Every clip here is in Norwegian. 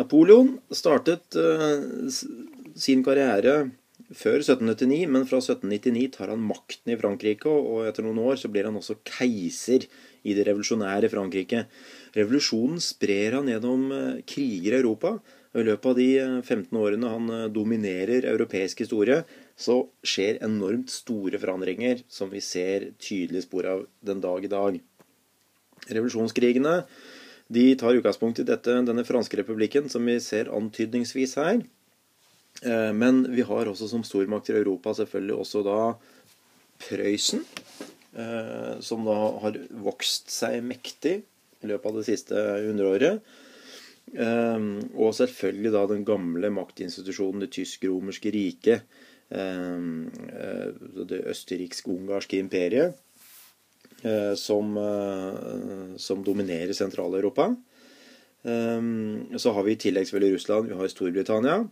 Napoleon startet uh, sin karriere før 1799, men fra 1799 tar han makten i Frankrike, og etter noen år så blir han også keiser i det revolusjonære Frankrike. Revolusjonen sprer han gjennom uh, kriger i Europa. Og I løpet av de 15 årene han dominerer europeisk historie, så skjer enormt store forandringer som vi ser tydelige spor av den dag i dag. Revolusjonskrigene de tar utgangspunkt i dette, denne franske republikken, som vi ser antydningsvis her. Eh, men vi har også som stormakter i Europa selvfølgelig også da Prøysen, eh, som da har vokst seg mektig i løpet av det siste hundreåret. Eh, og selvfølgelig da den gamle maktinstitusjonen, det tysk-romerske riket. Det østerriksk-ungarske imperiet. Eh, som, eh, som dominerer Sentral-Europa. Eh, så har vi i tillegg selvfølgelig Russland, vi har Storbritannia.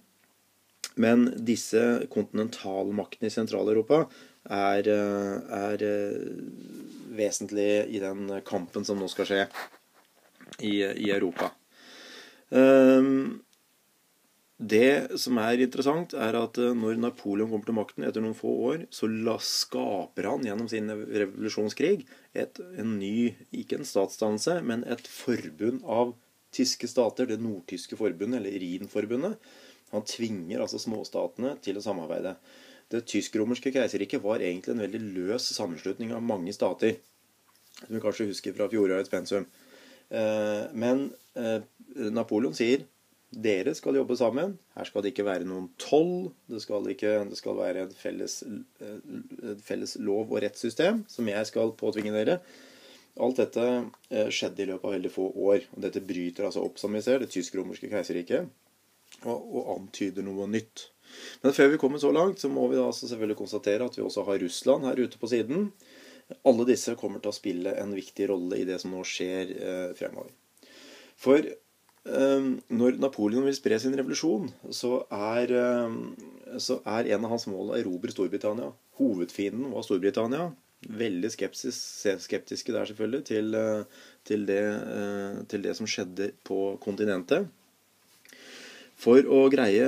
Men disse kontinentalmaktene i Sentral-Europa er, er, vesentlig i den kampen som nå skal skje i, i Europa. Um, det som er interessant, er at eh, når Napoleon kommer til makten etter noen få år, så skaper han gjennom sin revolusjonskrig et, en ny Ikke en statsdannelse, men et forbund av tyske stater. Det nordtyske forbundet, eller Rhin-forbundet. Han tvinger altså småstatene til å samarbeide. Det tysk-romerske keiserriket var egentlig en veldig løs sammenslutning av mange stater. Som vi kanskje husker fra fjorårets pensum. Eh, men eh, Napoleon sier dere skal jobbe sammen. Her skal det ikke være noen toll. Det skal, ikke, det skal være et felles, et eh, felles, lov- og rettssystem som jeg skal påtvinge dere. Alt dette eh, skjedde i løpet av veldig få år. og Dette bryter altså opp som vi ser, det tysk-romerske keiserriket og, og, antyder noe nytt. Men før vi kommer så langt, så må vi da altså selvfølgelig konstatere at vi også har Russland her ute på siden. Alle disse kommer til å spille en viktig rolle i det som nå skjer eh, fremover. For når Napoleon vil spre sin revolusjon, så er, ehm, så er en av hans mål å erobre Storbritannia. Hovedfienden var Storbritannia. Veldig skepsis, skeptiske der, selvfølgelig, til, eh, til, det, eh, til det som skjedde på kontinentet. For å greie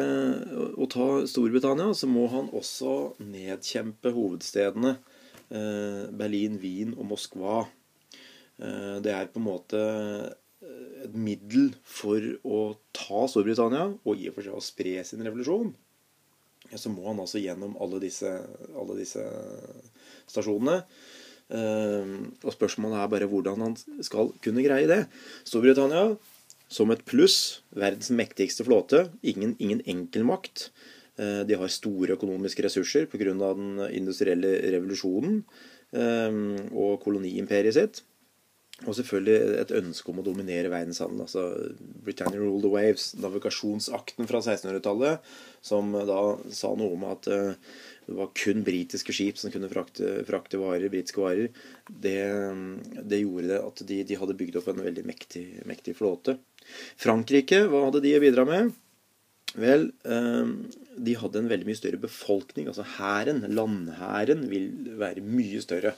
å ta Storbritannia, så må han også nedkjempe hovedstedene eh, Berlin, Wien og Moskva. Det er på en måte et middel for å ta Storbritannia, og i og for seg å spre sin revolusjon, så må han altså gjennom alle disse, alle disse stasjonene. Eh, og spørsmålet er bare hvordan han skal kunne greie det. Storbritannia som et pluss, verdens mektigste flåte. Ingen, ingen enkelmakt. makt. de har store økonomiske ressurser pga. den industrielle revolusjonen eh, og koloniimperiet sitt. Og selvfølgelig et ønske om å dominere verdenshandelen. Altså Britannia Rule the Waves, navigasjonsakten fra 1600-tallet, som da sa noe om at uh, det var kun britiske skip som kunne frakte, frakte varer, britiske varer. Det, det, gjorde det at de, de, hadde bygd opp en veldig mektig, mektig, flåte. Frankrike, hva hadde de å bidra med? Vel, uh, de hadde en veldig mye større befolkning. Altså hæren, landhæren, vil være mye større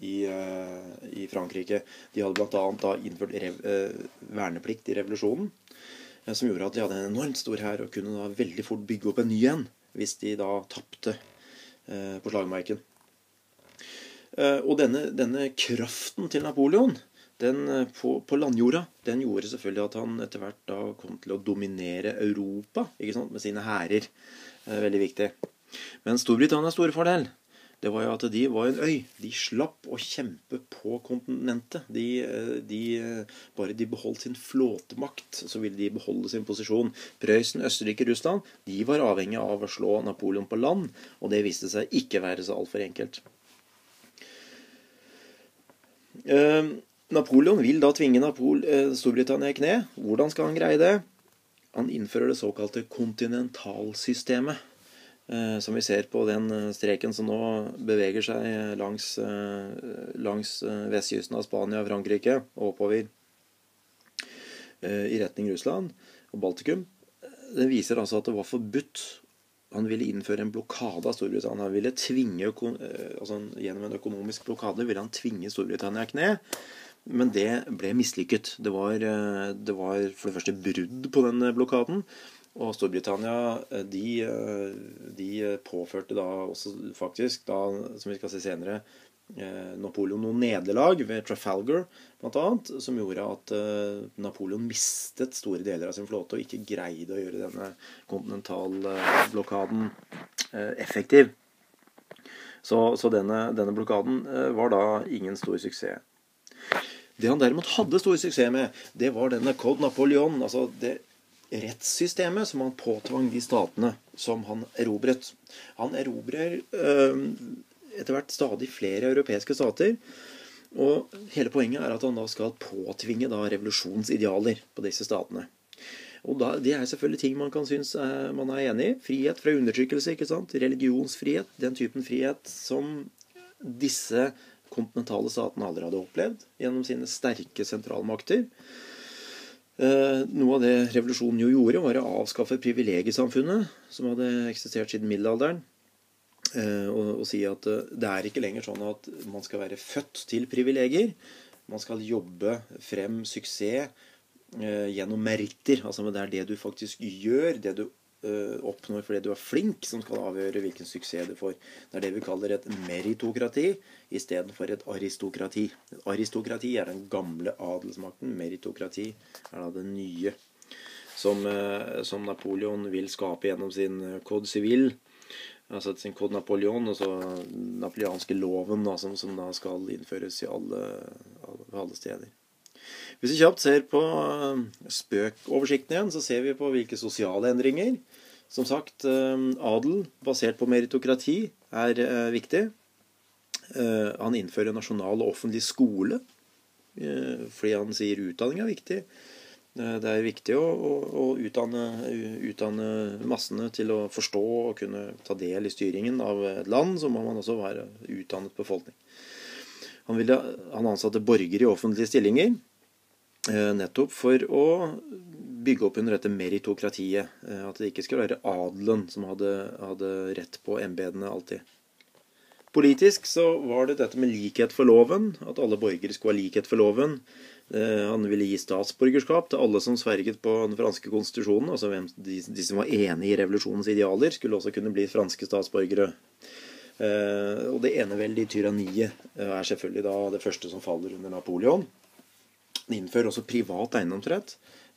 i, eh, i Frankrike. De hadde bl.a. innført rev, eh, verneplikt i revolusjonen. Eh, som gjorde at de hadde en enormt stor hær og kunne da veldig fort bygge opp en ny en hvis de da tapte på slagmarken. Og denne, denne, kraften til Napoleon den, på, på, landjorda den gjorde selvfølgelig at han etter hvert da kom til å dominere Europa ikke sant, med sine hærer. Veldig viktig. Men Storbritannias store fordel det var jo at de var en øy. De slapp å kjempe på kontinentet. De, eh, de, bare de beholdt sin flåtemakt, så ville de beholde sin posisjon. Prøysen, Østerrike, Russland de var avhengig av å slå Napoleon på land, og det viste seg ikke være så altfor enkelt. Eh, Napoleon vil da tvinge Napol eh, Storbritannia i kne. Hvordan skal han greie det? Han innfører det såkalte kontinentalsystemet. Eh, som vi ser på den eh, streken som nå beveger seg langs, eh, langs vestkysten av Spania og Frankrike og oppover i retning Russland og Baltikum. Den viser altså at det var forbudt. Han ville innføre en blokade av Storbritannia. Han ville tvinge, altså Gjennom en økonomisk blokade ville han tvinge Storbritannia i kne. men det ble mislykket. Det var, det var for det første brudd på den blokaden. Og Storbritannia de, de påførte da også faktisk, da, som vi skal se senere, Napoleon noen nederlag ved Trafalgar bl.a., som gjorde at Napoleon mistet store deler av sin flåte og ikke greide å gjøre denne kontinentalblokaden effektiv. Så, så denne, denne, blokaden var da ingen stor suksess. Det han derimot hadde stor suksess med, det var denne Code Napoleon. altså det rettssystemet som han påtvang de statene som han erobret. Han erobrer øh, etter hvert stadig flere europeiske stater. Og hele poenget er at han da skal påtvinge da revolusjonsidealer på disse statene. Og da, Det er selvfølgelig ting man kan synes er, man er enig i. Frihet fra undertrykkelse, ikke sant? religionsfrihet. Den typen frihet som disse kontinentale statene aldri hadde opplevd gjennom sine sterke sentralmakter. Eh, noe av det revolusjonen jo gjorde, var å avskaffe privilegiesamfunnet, som hadde eksistert siden middelalderen. Eh, og, og si at eh, det er ikke lenger sånn at man skal være født til privilegier. Man skal jobbe frem suksess gjennom meritter. Altså det er det du faktisk gjør, det du oppnår fordi du er flink, som skal avgjøre hvilken suksess du får. Det er det vi kaller et meritokrati istedenfor et aristokrati. Aristokrati er den gamle adelsmakten. Meritokrati er da det nye. Som, som Napoleon vil skape gjennom sin code civil altså sin Code Napoleon, altså den napoleanske loven da, som, som, da skal innføres i alle, alle steder. Hvis vi kjapt ser på eh, spøkoversikten igjen, så ser vi på hvilke sosiale endringer. Som sagt, eh, adel basert på meritokrati er eh, viktig. Han innfører nasjonal og offentlig skole fordi han sier utdanning er viktig. Det er viktig å, å, å utdanne, utdanne, massene til å forstå og kunne ta del i styringen av et land. Så må man også være utdannet befolkning. Han, ville, han ansatte borgere i offentlige stillinger nettopp for å bygge opp under dette meritokratiet. Eh, at det ikke skulle være adelen som hadde, hadde rett på embetene alltid. Politisk så var det dette med likhet for loven. At alle borgere skulle ha likhet for loven. Eh, han ville gi statsborgerskap til alle som sverget på den franske konstitusjonen. altså de, de, som var enig i revolusjonens idealer, skulle også kunne bli franske statsborgere. Eh, og det eneveldige tyranniet eh, er selvfølgelig da det første som faller under Napoleon. Det innfører også privat eiendomsrett.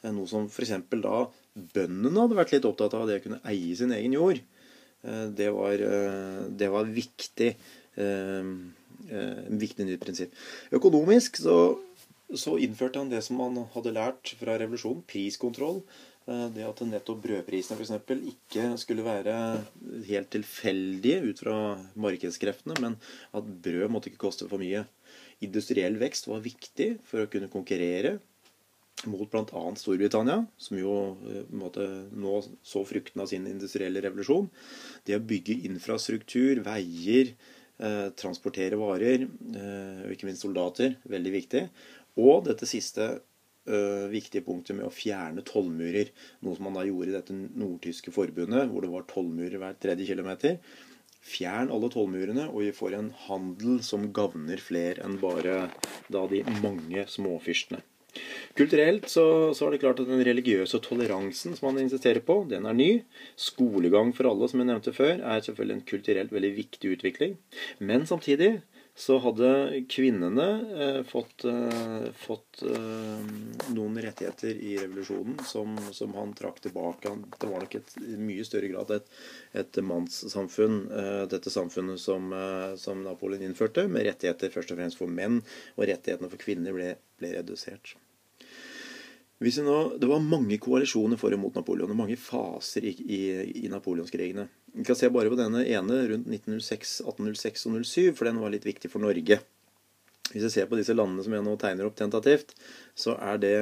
Noe som f.eks. da bøndene hadde vært litt opptatt av, det å kunne eie sin egen jord. Det var, det var viktig. En viktig nytt prinsipp. Økonomisk så så innførte han det som han hadde lært fra revolusjonen, priskontroll. Eh, det at nettopp brødprisene f.eks. ikke skulle være helt tilfeldige ut fra markedskreftene, men at brød måtte ikke koste for mye. Industriell vekst var viktig for å kunne konkurrere mot bl.a. Storbritannia, som jo eh, måtte, nå så frukten av sin industrielle revolusjon. Det å bygge infrastruktur, veier, eh, transportere varer, eh, og ikke minst soldater, veldig viktig. Og dette siste eh, viktige punktet med å fjerne tollmurer. Noe som man da gjorde i dette nordtyske forbundet, hvor det var tollmurer hver tredje kilometer. Fjern alle tollmurene, og vi får en handel som gagner flere enn bare da de mange småfyrstene. Kulturelt så, så, er det klart at den religiøse toleransen som man insisterer på, den er ny. Skolegang for alle, som jeg nevnte før, er selvfølgelig en kulturelt veldig viktig utvikling. Men samtidig så hadde kvinnene eh, fått, eh, fått eh, noen rettigheter i revolusjonen som, som, han trakk tilbake. Det var nok et mye større grad et, et mannssamfunn, eh, dette samfunnet som, eh, som, Napoleon innførte, med rettigheter først og fremst for menn, og rettighetene for kvinner ble, ble redusert. Nå, det var mange koalisjoner for og mot Napoleon, og mange faser i, i, i napoleonskrigene. Vi kan se bare på denne ene rundt 1906, 1806 og 07, for den var litt viktig for Norge. Hvis vi ser på disse landene som jeg nå tegner opp tentativt, så er det,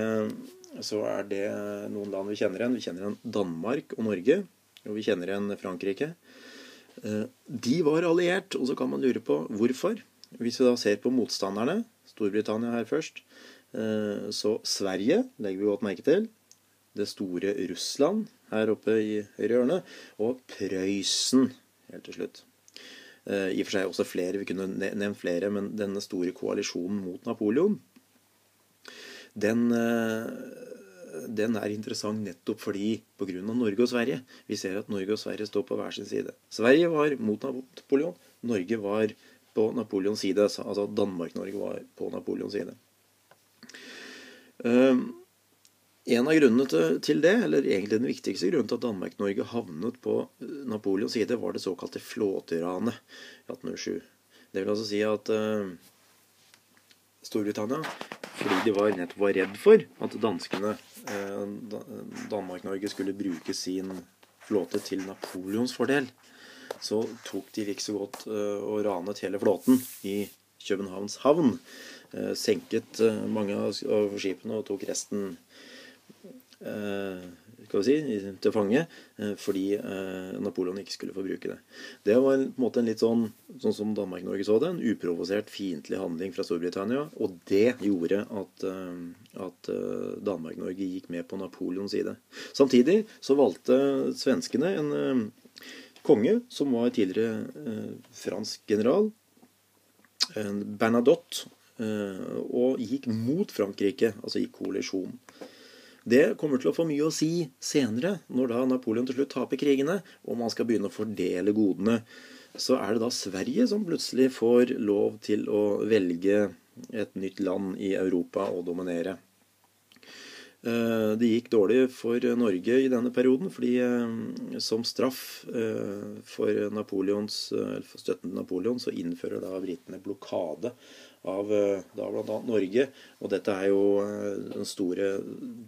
så er det noen land vi kjenner igjen. Vi kjenner igjen Danmark og Norge, og vi kjenner igjen Frankrike. Eh, de var alliert, og så kan man lure på hvorfor. Hvis vi da ser på motstanderne, Storbritannia her først, Eh, så Sverige legger vi godt merke til. Det store Russland her oppe i høyre hjørne. Og Prøysen helt til slutt. Eh, I og for seg også flere, vi kunne nevnt flere, men denne store koalisjonen mot Napoleon den, den er interessant nettopp fordi pga. Norge og Sverige. Vi ser at Norge og Sverige står på hver sin side. Sverige var mot Napoleon. Norge var på Napoleons side. Altså Danmark-Norge var på Napoleons side. En av grunnene til det, eller egentlig den viktigste grunnen til at Danmark-Norge havnet på Napoleons side, var det såkalte flåteranet i 1807. Det vil altså si at Storbritannia fordi de var nettopp var redd for at danskene, uh, Danmark-Norge, skulle bruke sin flåte til Napoleons fordel. Så tok de ikke så godt uh, og ranet hele flåten i Københavns havn. Eh, senket mange av skipene og tok resten si, til fange eh, fordi eh, Napoleon ikke skulle få bruke det. Det var på en måte en litt sånn, sånn som Danmark-Norge så det, en uprovosert fiendtlig handling fra Storbritannia. Og det gjorde at, eh, at Danmark-Norge gikk med på Napoleons side. Samtidig så valgte svenskene en konge som var tidligere fransk general, Bernadotte, og gikk mot Frankrike, altså i koalisjon. Det kommer til å få mye å si senere, når da Napoleon til slutt taper krigene, og man skal begynne å fordele godene. Så er det da Sverige som plutselig får lov til å velge et nytt land i Europa å dominere. Eh, det gikk dårlig for Norge i denne perioden, fordi eh, som straff eh, for, Napoleons, for støtten til Napoleon så innfører da britene blokade av da bl.a. Norge. Og dette er jo den store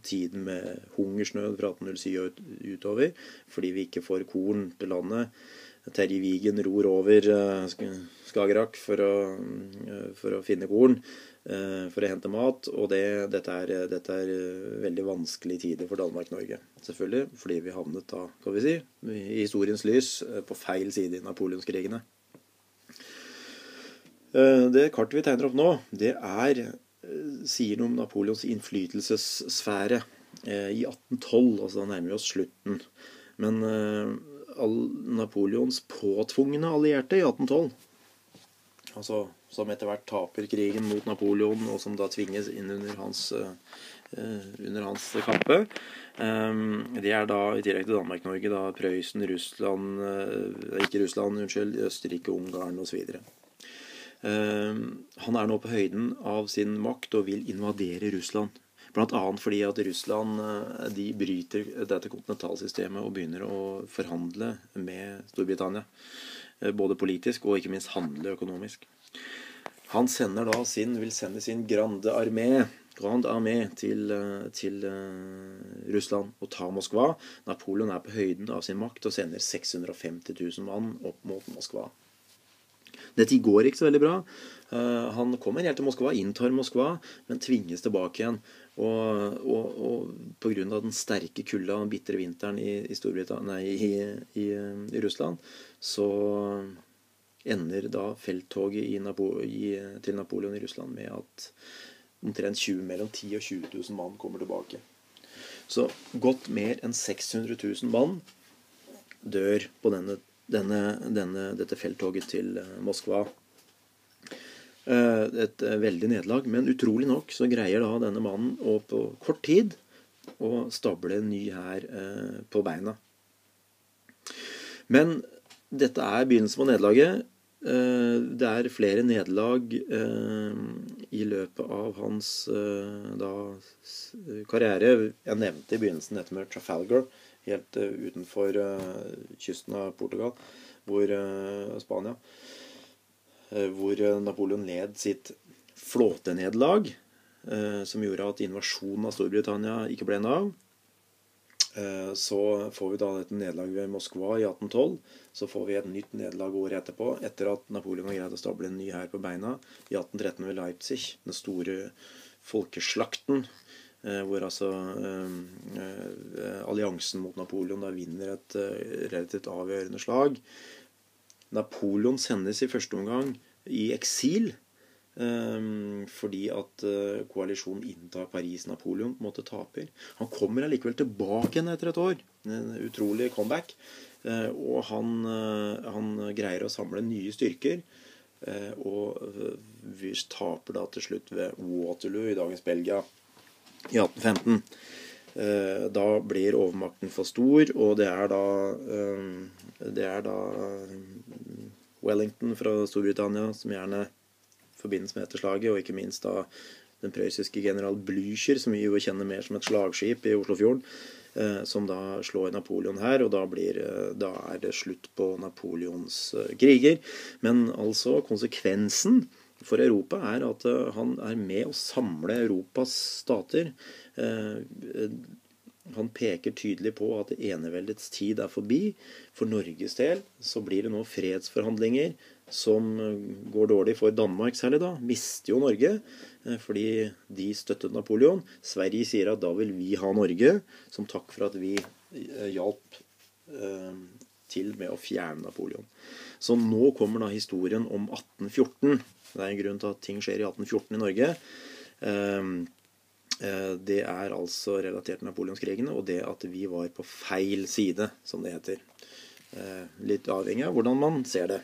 tiden med hungersnød fra 1807 utover, fordi vi ikke får korn til landet. Terje Vigen ror over Skagerrak for for å finne korn, for å hente mat. Og det, dette, er, dette, er, veldig vanskelige tider for Danmark-Norge. Selvfølgelig fordi vi havnet da, kan vi si, i historiens lys på feil side i napoleonskrigene. Eh, det kartet vi tegner opp nå, det er, eh, sier noe om Napoleons innflytelsessfære eh, i 1812. Altså da nærmer vi oss slutten. Men Napoleons påtvungne allierte i 1812 altså som etter hvert taper krigen mot Napoleon, og som da tvinges inn under hans, under hans kappe. de er da, i tillegg til Danmark-Norge, da Prøysen, Russland Ikke Russland, unnskyld, Østerrike, Ungarn osv. Ehm, han er nå på høyden av sin makt og vil invadere Russland. Bl.a. fordi at Russland eh, de bryter dette kontinentalsystemet og begynner å forhandle med Storbritannia. Eh, både politisk og ikke minst handle økonomisk. Han sender da sin, vil sende sin grande armé Grand Armé til, eh, til Russland og ta Moskva. Napoleon er på høyden av sin makt og sender 650 000 mann opp mot Moskva. Dette går ikke så veldig bra. Uh, han kommer helt til Moskva, inntar Moskva, men tvinges tilbake igjen. Og, og, og pga. den sterke kulda og den bitre vinteren i, i, nei, i, i, Russland, så ender da felttoget Napo til Napoleon i Russland med at omtrent 20, mellom 10 og 20 000 mann kommer tilbake. Så godt mer enn 600 000 mann dør på denne denne, denne, dette felttoget til eh, Moskva. Eh, et eh, veldig nederlag. Men utrolig nok så greier da denne mannen å på kort tid å stable en ny hær på beina. Men dette er begynnelsen på nederlaget. Det er flere nederlag i løpet av hans da, karriere. Jeg nevnte i begynnelsen dette med Trafalgar helt uh, utenfor uh, kysten av Portugal, hvor uh, Spania, hvor Napoleon led sitt flåtenederlag, som gjorde at invasjonen av Storbritannia ikke ble en av. Så får vi da et nederlag ved Moskva i 1812. Så får vi et nytt nederlag året etterpå, etter at Napoleon har greid å stable en ny hær på beina. I 1813 ved Leipzig, den store folkeslakten Eh, hvor altså eh, eh, alliansen mot Napoleon da vinner et relativt avgjørende slag. Napoleon sendes i første omgang i eksil. fordi at koalisjonen inntar Paris. Napoleon måtte taper. Han kommer allikevel tilbake igjen etter et år. En utrolig comeback. og han, han greier å samle nye styrker. og vi taper da til slutt ved Waterloo i dagens Belgia. I 1815. Eh, da blir overmakten for stor, og det er da Det er da Wellington fra Storbritannia som gjerne forbindes med dette slaget, og ikke minst da den prøyssiske general Blücher, som vi jo kjenner mer som et slagskip i Oslofjorden, som da slår Napoleon her, og da, blir, da er det slutt på Napoleons kriger. Men altså konsekvensen for Europa er at han er med å samle Europas stater. Han peker tydelig på at eneveldets tid er forbi. For Norges del så blir det nå fredsforhandlinger som går dårlig for Danmark særlig da. Mister jo Norge fordi de støttet Napoleon. Sverige sier at da vil vi ha Norge, som takk for at vi hjalp til med å fjerne Napoleon. Så nå kommer da historien om 1814. Det er en grunn til at ting skjer i 1814 i Norge. Det er altså relatert til napoleonskrigene og det at vi var på feil side, som det heter. Litt avhengig av hvordan man ser det.